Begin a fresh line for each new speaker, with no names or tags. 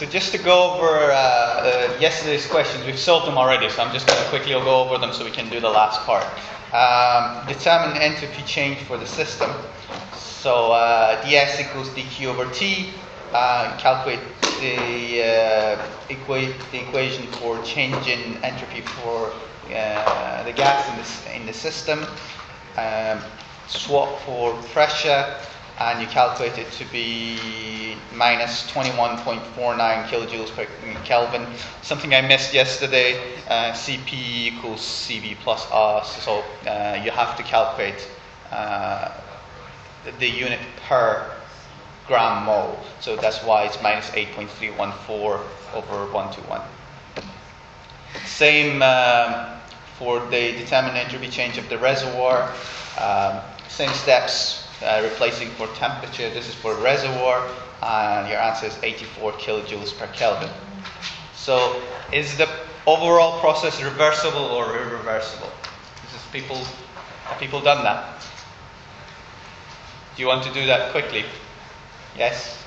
So just to go over uh, uh, yesterday's questions, we've solved them already, so I'm just going to quickly go over them so we can do the last part. Um, determine entropy change for the system. So uh, ds equals dq over t. Uh, calculate the, uh, equa- the equation for change in entropy for uh, the gas in the, in the system. Um, swap for pressure and you calculate it to be minus 21.49 kilojoules per Kelvin. Something I missed yesterday, uh, Cp equals Cv plus R, so uh, you have to calculate uh, the unit per gram mole. So that's why it's minus 8.314 over 121. Same um, for the determined entropy change of the reservoir. Um, same steps, uh, replacing for temperature. This is for reservoir, and your answer is 84 kilojoules per Kelvin. So, is the overall process reversible or irreversible? This is people have people done that? Do you want to do that quickly? Yes.